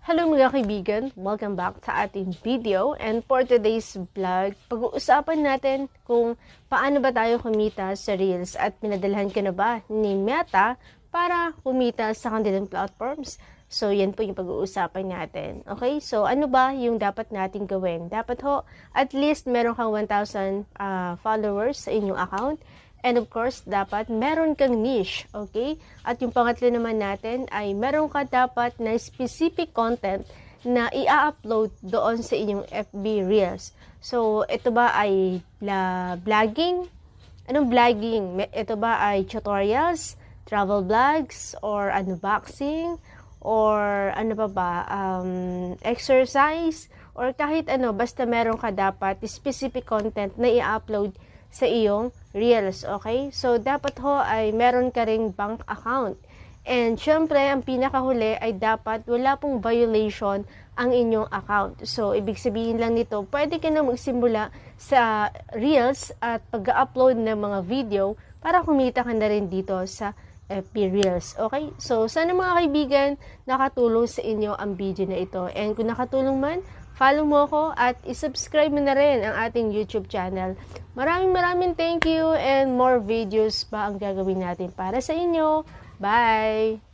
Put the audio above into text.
Hello mga kaibigan, welcome back sa ating video and for today's vlog, pag-uusapan natin kung paano ba tayo kumita sa Reels at pinadalhan ka na ba ni Meta para kumita sa kanilang platforms. So, yan po yung pag-uusapan natin. Okay? So, ano ba yung dapat nating gawin? Dapat ho, at least meron kang 1,000 uh, followers sa inyong account And of course, dapat meron kang niche, okay? At yung pangatlo naman natin ay meron ka dapat na specific content na i-upload doon sa inyong FB Reels. So, ito ba ay vlogging? Anong vlogging? Ito ba ay tutorials, travel vlogs, or unboxing, or ano pa ba, um, exercise, or kahit ano, basta meron ka dapat specific content na i-upload sa iyong Reels, okay? So, dapat ho ay meron ka ring bank account. And, syempre, ang pinakahuli ay dapat wala pong violation ang inyong account. So, ibig sabihin lang nito, pwede ka na magsimula sa Reels at pag-upload ng mga video para kumita ka na rin dito sa Reels. Okay? So, sana mga kaibigan, nakatulong sa inyo ang video na ito. And kung nakatulong man, follow mo ko at isubscribe mo na rin ang ating YouTube channel. Maraming maraming thank you and more videos pa ang gagawin natin para sa inyo. Bye!